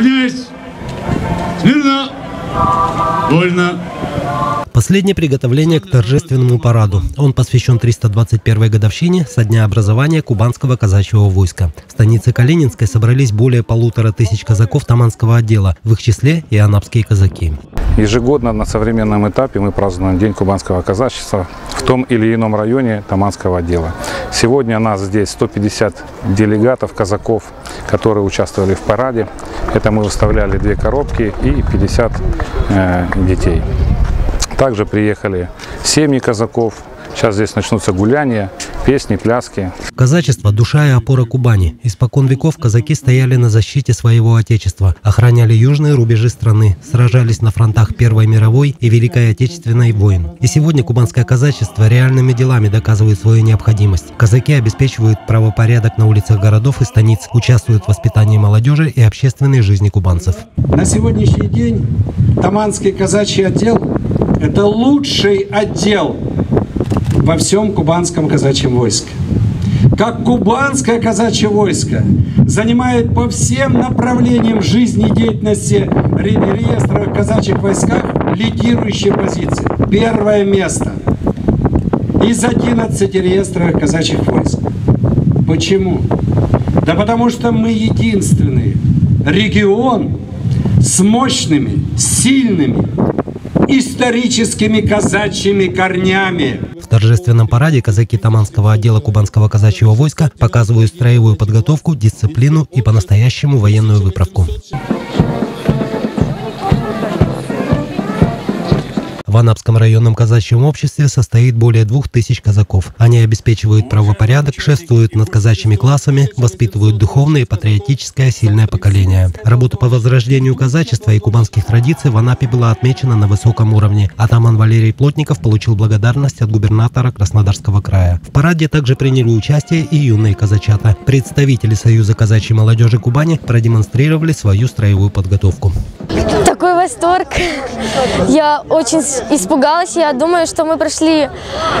Равняйсь! Смирно! Вольно! Последнее приготовление к торжественному параду. Он посвящен 321-й годовщине со дня образования Кубанского казачьего войска. В станице Калининской собрались более полутора тысяч казаков Таманского отдела, в их числе и анапские казаки. Ежегодно на современном этапе мы празднуем День кубанского казачества в том или ином районе Таманского отдела. Сегодня нас здесь 150 делегатов, казаков, которые участвовали в параде. Это мы выставляли две коробки и 50 э, детей. Также приехали семьи казаков. Сейчас здесь начнутся гуляния, песни, пляски. Казачество – душа и опора Кубани. Испокон веков казаки стояли на защите своего отечества, охраняли южные рубежи страны, сражались на фронтах Первой мировой и Великой Отечественной войн. И сегодня кубанское казачество реальными делами доказывает свою необходимость. Казаки обеспечивают правопорядок на улицах городов и станиц, участвуют в воспитании молодежи и общественной жизни кубанцев. На сегодняшний день Таманский казачий отдел – это лучший отдел во всем кубанском казачьем войске. Как кубанское казачье войско занимает по всем направлениям жизни и деятельности реестра казачьих войсках лидирующие позиции. Первое место из 11 реестров казачьих войск. Почему? Да потому что мы единственный регион с мощными, сильными, историческими казачьими корнями. В торжественном параде казаки Таманского отдела Кубанского казачьего войска показывают строевую подготовку, дисциплину и по-настоящему военную выправку. В Анапском районном казачьем обществе состоит более двух тысяч казаков. Они обеспечивают правопорядок, шествуют над казачьими классами, воспитывают духовное и патриотическое сильное поколение. Работа по возрождению казачества и кубанских традиций в Анапе была отмечена на высоком уровне. Атаман Валерий Плотников получил благодарность от губернатора Краснодарского края. В параде также приняли участие и юные казачата. Представители Союза казачьей молодежи Кубани продемонстрировали свою строевую подготовку. Такой восторг. Я очень испугалась. Я думаю, что мы прошли,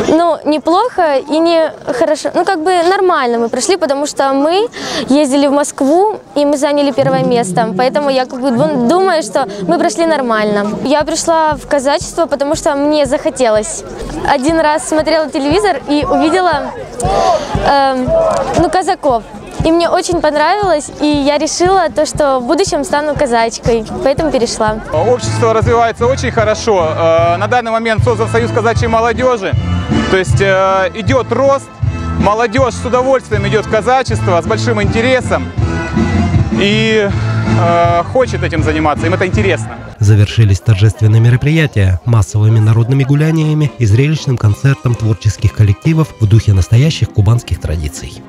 ну, неплохо и не хорошо. Ну, как бы нормально мы прошли, потому что мы ездили в Москву, и мы заняли первое место. Поэтому я как бы думаю, что мы прошли нормально. Я пришла в казачество, потому что мне захотелось. Один раз смотрела телевизор и увидела, э, ну, казаков. И мне очень понравилось, и я решила, то, что в будущем стану казачкой, поэтому перешла. Общество развивается очень хорошо. Э, на данный момент создан Союз казачьей молодежи. То есть э, идет рост, молодежь с удовольствием идет в казачество, с большим интересом. И э, хочет этим заниматься, им это интересно. Завершились торжественные мероприятия массовыми народными гуляниями и зрелищным концертом творческих коллективов в духе настоящих кубанских традиций.